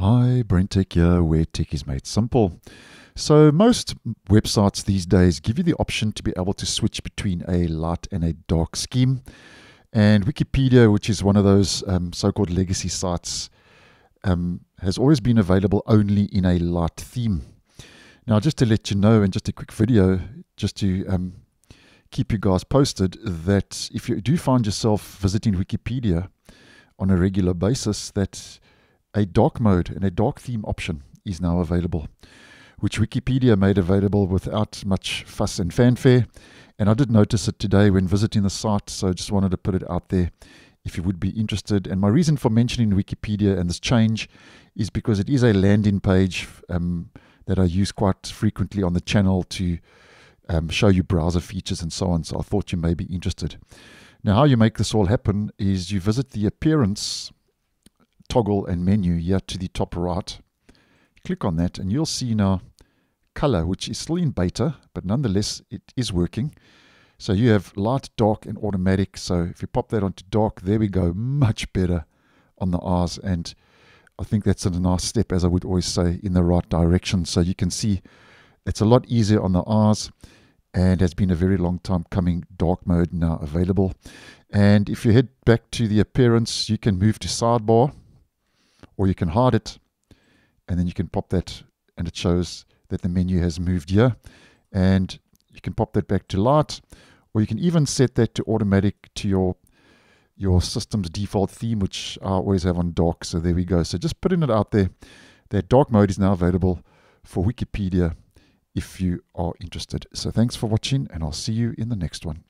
Hi, BrenTech here, where tech is made simple. So, most websites these days give you the option to be able to switch between a light and a dark scheme. And Wikipedia, which is one of those um, so called legacy sites, um, has always been available only in a light theme. Now, just to let you know, and just a quick video, just to um, keep you guys posted, that if you do find yourself visiting Wikipedia on a regular basis, that a dark mode and a dark theme option is now available, which Wikipedia made available without much fuss and fanfare. And I did notice it today when visiting the site, so I just wanted to put it out there if you would be interested. And my reason for mentioning Wikipedia and this change is because it is a landing page um, that I use quite frequently on the channel to um, show you browser features and so on. So I thought you may be interested. Now, how you make this all happen is you visit the appearance toggle and menu here to the top right. Click on that and you'll see now color, which is still in beta, but nonetheless it is working. So you have light, dark, and automatic. So if you pop that onto dark, there we go, much better on the R's. And I think that's a nice step, as I would always say, in the right direction. So you can see it's a lot easier on the R's and has been a very long time coming dark mode now available. And if you head back to the appearance, you can move to sidebar or you can hide it and then you can pop that and it shows that the menu has moved here. And you can pop that back to light or you can even set that to automatic to your your system's default theme which I always have on dark so there we go. So just putting it out there. That dark mode is now available for Wikipedia if you are interested. So thanks for watching and I'll see you in the next one